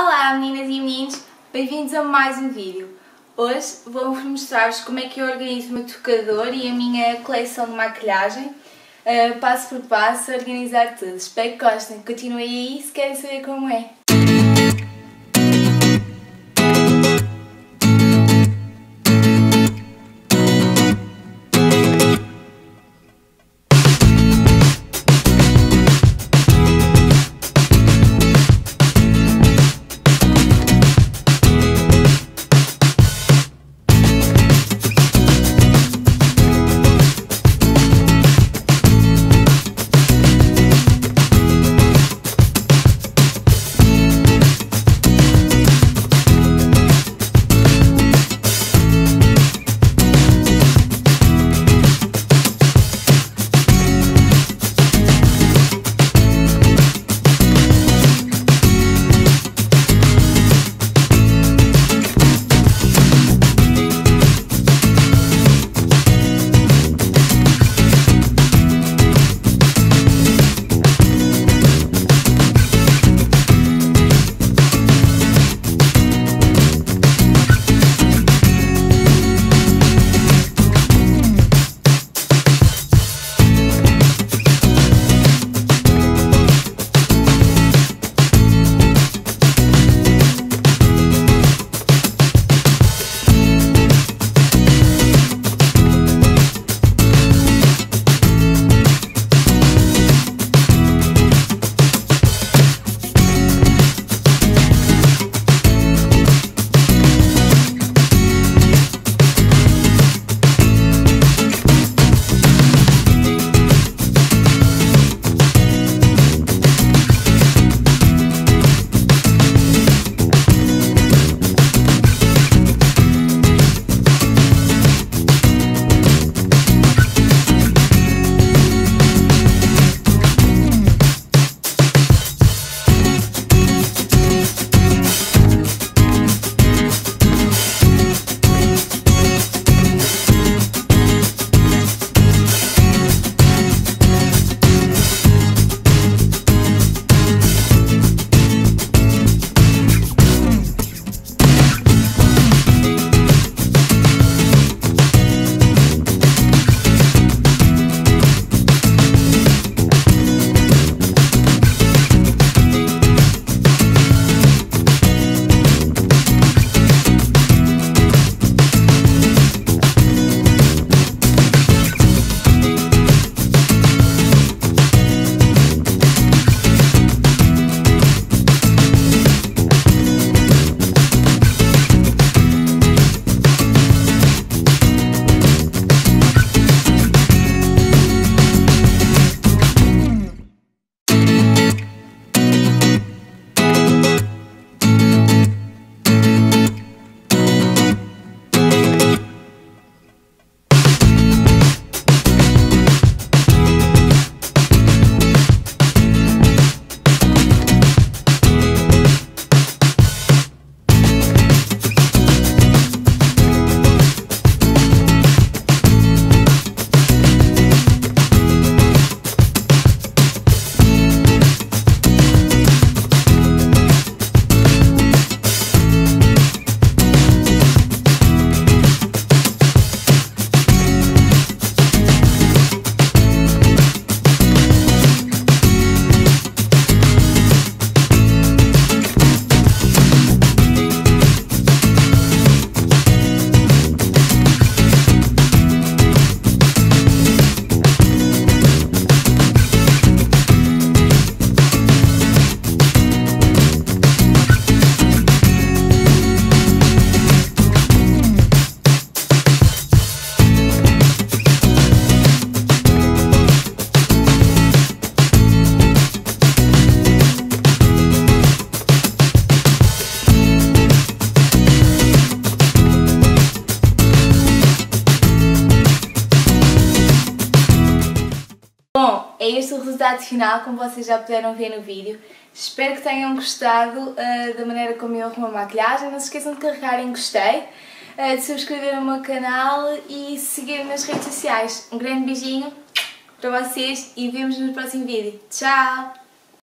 Olá meninas e meninos, bem-vindos a mais um vídeo. Hoje vou-vos mostrar-vos como é que eu organizo o meu tocador e a minha coleção de maquilhagem, uh, passo por passo, a organizar tudo. Espero que gostem, continuem aí se querem saber como é. Bom, é este o resultado final, como vocês já puderam ver no vídeo. Espero que tenham gostado uh, da maneira como eu arrumo a maquilhagem. Não se esqueçam de carregar em gostei, uh, de subscrever o meu canal e seguir nas redes sociais. Um grande beijinho para vocês e vemos no próximo vídeo. Tchau!